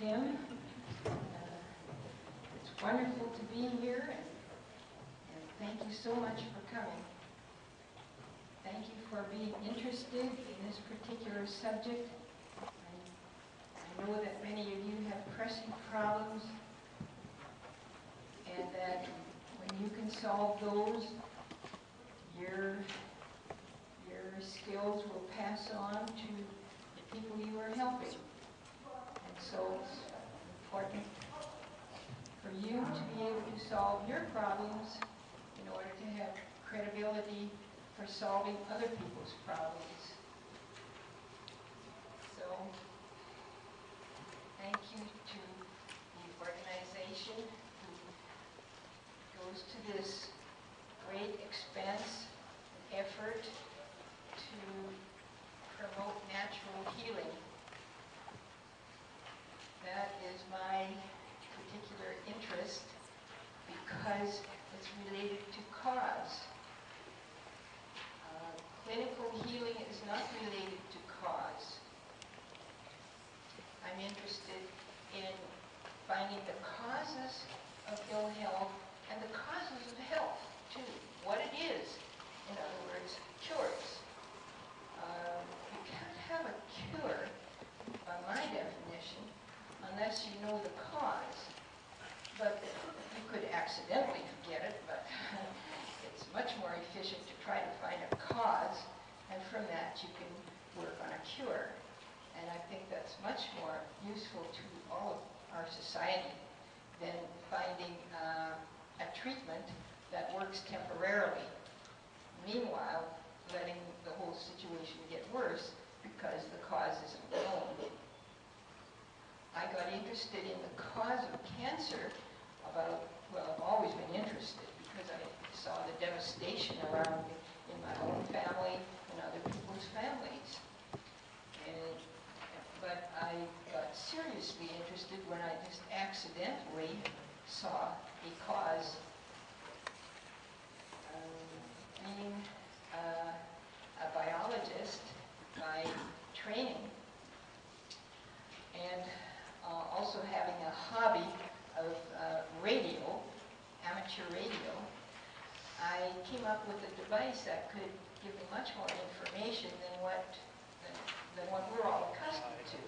Tim. Uh, It's wonderful to be here, and and thank you so much for coming. Thank you for being interested in this particular subject. I I know that many of you have pressing problems, and that when you can solve those, your, your skills will pass on to the people you are helping. So it's important for you to be able to solve your problems in order to have credibility for solving other people's problems. So, thank you to the organization who goes to this great expense and effort to promote natural healing. That is my particular interest because it's related to cause. Uh, Clinical healing is not related to cause. I'm interested in finding the causes health and the causes of health, too. What it is, in other words, cures. Um, You can't have a cure, by my definition, unless you know the cause. But you could accidentally forget it, but it's much more efficient to try to find a cause, and from that you can work on a cure. And I think that's much more useful to all of our society than finding uh, a treatment that works temporarily. Meanwhile, letting the whole situation get worse because the cause isn't known. I got interested in the cause of cancer about, well, I've always been interested because I saw the devastation around me in my own family and other people's families. And, but I got seriously interested when I just accidentally saw cause. Um, being uh, a biologist by training and uh, also having a hobby of uh, radio, amateur radio, I came up with a device that could give me much more information than what, than, than what we're all accustomed to.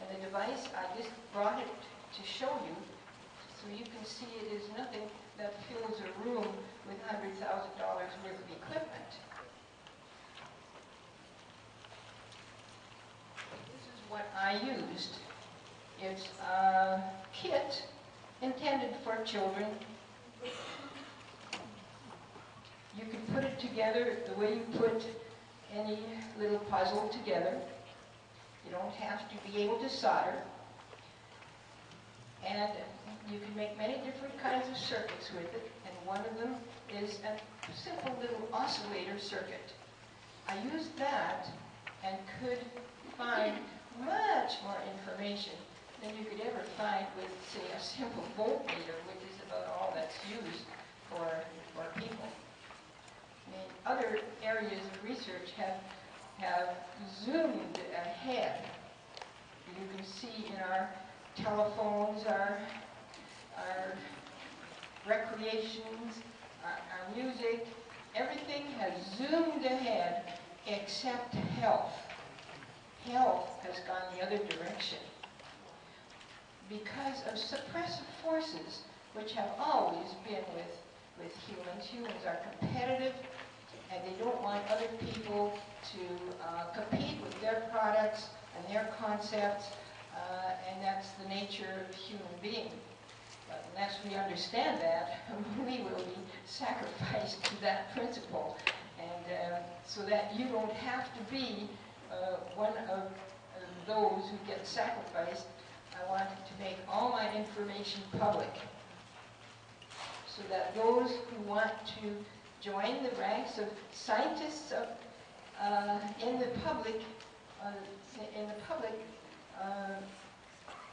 And the device, I just brought it to show you, so you can see it is nothing that fills a room with $100,000 worth of equipment. This is what I used. It's a kit intended for children. You can put it together the way you put any little puzzle together. You don't have to be able to solder. And you can make many different kinds of circuits with it, and one of them is a simple little oscillator circuit. I used that and could find much more information than you could ever find with, say, a simple voltmeter, which is about all that's used for, for people. I mean, other areas of research have, have zoomed ahead. You can see in our telephones, our, our recreations, our, our music, everything has zoomed ahead except health. Health has gone the other direction because of suppressive forces which have always been with, with humans. Humans are competitive and they don't want other people to uh, compete with their products and their concepts, uh, and that's the nature of human being. Unless we understand that, we will be sacrificed to that principle. And uh, so that you don't have to be uh, one of those who get sacrificed, I want to make all my information public so that those who want to join the ranks of scientists of, uh, in the public, uh, in the public, uh,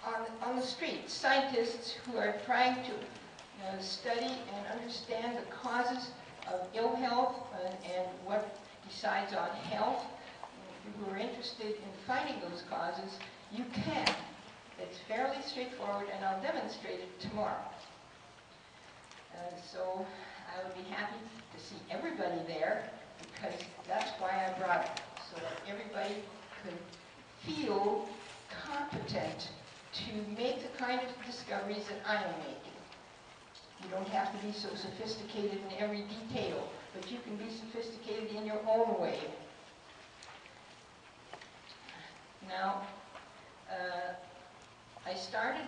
on, on the street, scientists who are trying to uh, study and understand the causes of ill health and, and what decides on health. If you are interested in finding those causes, you can. It's fairly straightforward, and I'll demonstrate it tomorrow. Uh, so I would be happy to see everybody there, because that's why I brought it, so that everybody could feel competent to make the kind of discoveries that I am making. You don't have to be so sophisticated in every detail, but you can be sophisticated in your own way. Now, uh, I started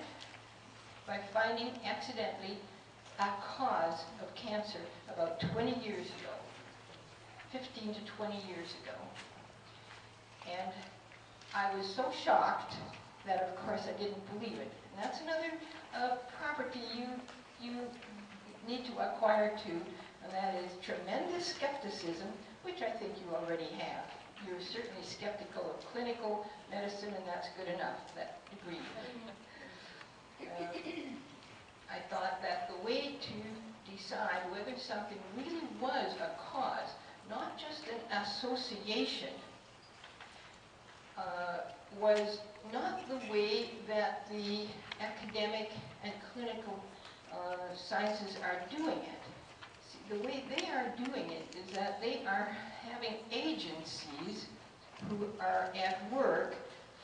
by finding accidentally a cause of cancer about 20 years ago, 15 to 20 years ago. And I was so shocked that, of course, I didn't believe it. And that's another uh, property you, you need to acquire too, and that is tremendous skepticism, which I think you already have. You're certainly skeptical of clinical medicine, and that's good enough, that degree. Uh, I thought that the way to decide whether something really was a cause, not just an association, uh, was not the way that the academic and clinical uh, sciences are doing it. See, the way they are doing it is that they are having agencies who are at work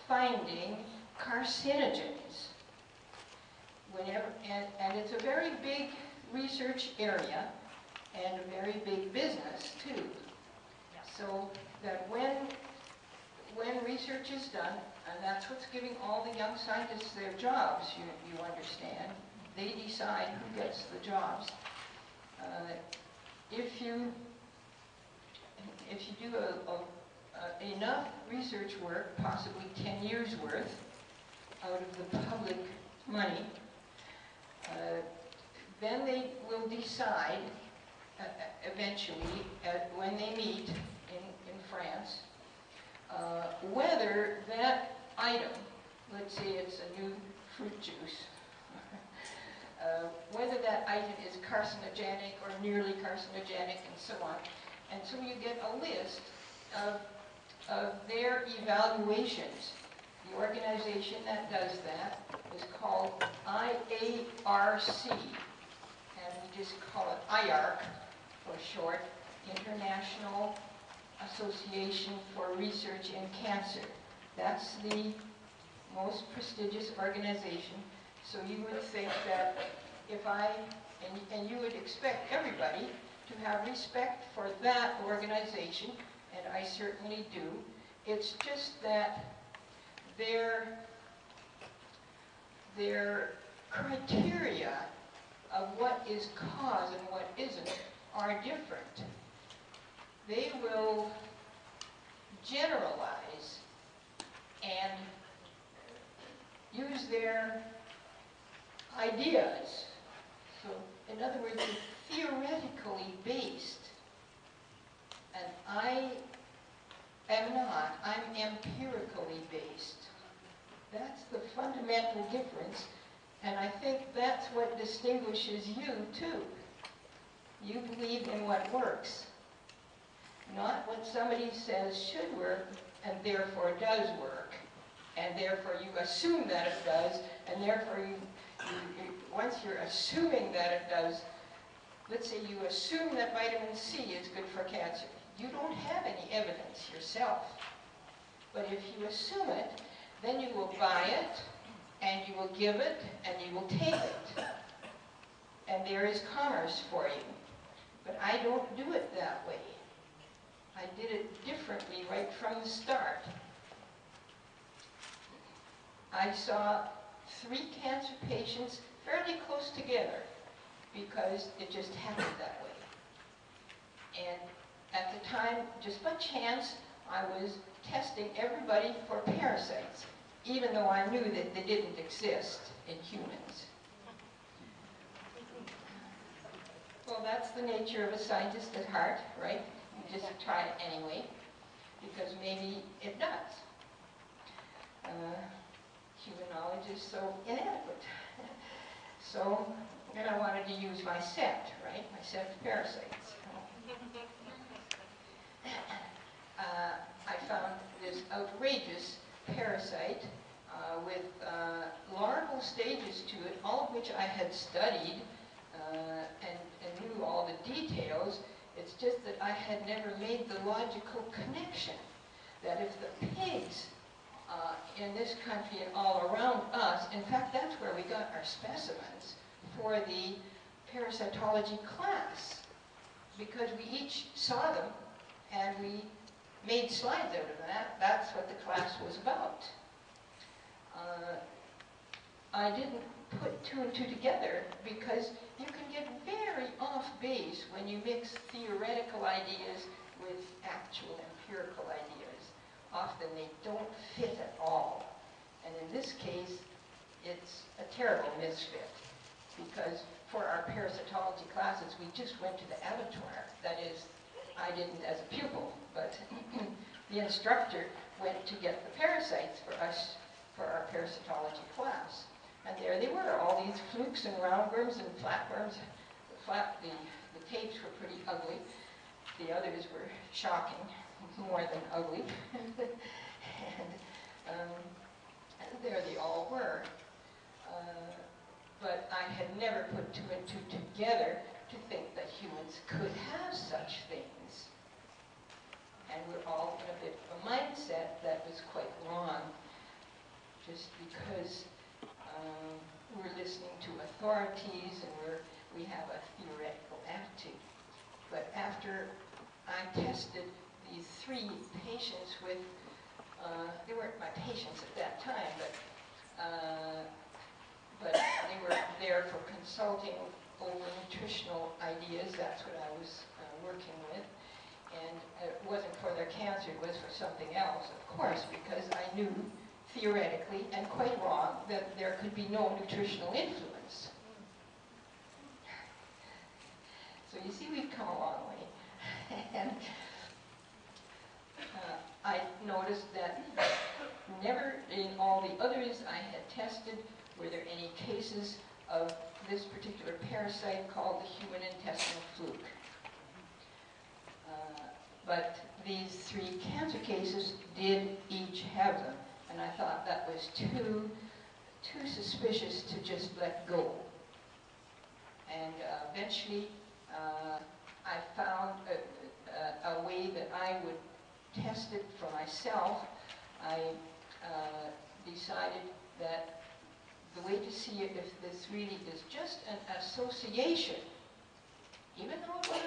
finding carcinogens. Whenever, and, and it's a very big research area and a very big business too. So that when when research is done, and that's what's giving all the young scientists their jobs, you, you understand, they decide who gets the jobs. Uh, if you if you do a, a, a, enough research work, possibly 10 years worth, out of the public money, uh, then they will decide uh, eventually, when they meet in, in France, uh, whether that item, let's say it's a new fruit juice, uh, whether that item is carcinogenic or nearly carcinogenic and so on. And so you get a list of, of their evaluations. The organization that does that is called IARC, and we just call it IARC for short, International Association for Research in Cancer. That's the most prestigious organization. So you would think that if I, and, and you would expect everybody to have respect for that organization, and I certainly do. It's just that their, their criteria of what is cause and what isn't are different they will generalize and use their ideas. So, in other words, it's theoretically based. And I am not. I'm empirically based. That's the fundamental difference. And I think that's what distinguishes you, too. You believe in what works not what somebody says should work and therefore does work, and therefore you assume that it does, and therefore you, you, you, once you're assuming that it does, let's say you assume that vitamin C is good for cancer. You don't have any evidence yourself. But if you assume it, then you will buy it, and you will give it, and you will take it. And there is commerce for you. But I don't do it that way. I did it differently right from the start. I saw three cancer patients fairly close together because it just happened that way. And at the time, just by chance, I was testing everybody for parasites, even though I knew that they didn't exist in humans. Well, that's the nature of a scientist at heart, right? Just try it anyway, because maybe it does. Uh, human knowledge is so inadequate. so then I wanted to use my set, right? My set of parasites. uh, I found this outrageous parasite uh, with uh, larval stages to it, all of which I had studied uh, and, and knew all the details. It's just that I had never made the logical connection that if the pigs uh, in this country and all around us, in fact, that's where we got our specimens for the parasitology class, because we each saw them and we made slides out of that. That's what the class was about. Uh, I didn't put two and two together because you can get very off base when you mix theoretical ideas with actual empirical ideas. Often they don't fit at all. And in this case, it's a terrible misfit because for our parasitology classes, we just went to the abattoir. That is, I didn't as a pupil, but the instructor went to get the parasites for us for our parasitology class. And there they were, all these flukes and roundworms and flatworms. The, flat, the, the tapes were pretty ugly. The others were shocking, more than ugly. and, um, and there they all were. Uh, but I had never put two and two together to think that humans could have such things. And we're all in a bit of a mindset that was quite wrong, just because um, we're listening to authorities and we're, we have a theoretical attitude. But after I tested these three patients with, uh, they weren't my patients at that time, but, uh, but they were there for consulting over nutritional ideas. That's what I was uh, working with. And it wasn't for their cancer, it was for something else, of course, because I knew theoretically, and quite wrong, that there could be no nutritional influence. So you see, we've come a long way. and uh, I noticed that never in all the others I had tested were there any cases of this particular parasite called the human intestinal fluke. Uh, but these three cancer cases did each have them and I thought that was too, too suspicious to just let go. And uh, eventually, uh, I found a, a, a, way that I would test it for myself. I uh, decided that the way to see if this really is just an association, even though it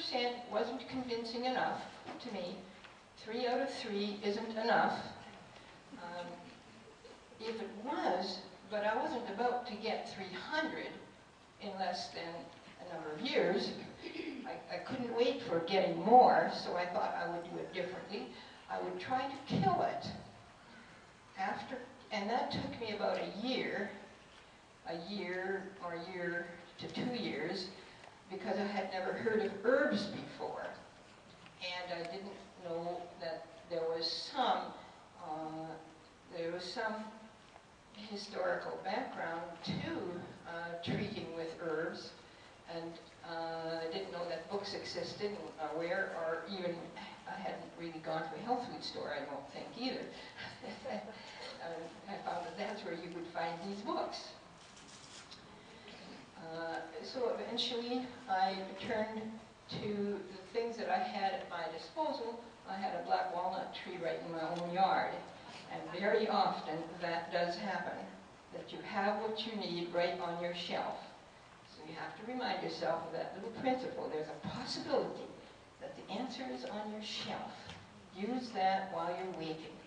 was 100%, wasn't convincing enough to me, three out of three isn't enough, um, if it was, but I wasn't about to get 300 in less than a number of years, I, I couldn't wait for getting more, so I thought I would do it differently. I would try to kill it after, and that took me about a year, a year or a year to two years, because I had never heard of herbs before. And I didn't know that there was some there was some historical background to uh, treating with herbs, and uh, I didn't know that books existed, where, or even, I hadn't really gone to a health food store, I don't think either. I found that that's where you would find these books. Uh, so eventually I turned to the things that I had at my disposal. I had a black walnut tree right in my own yard. And very often that does happen, that you have what you need right on your shelf. So you have to remind yourself of that little principle. There's a possibility that the answer is on your shelf. Use that while you're waiting.